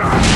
die.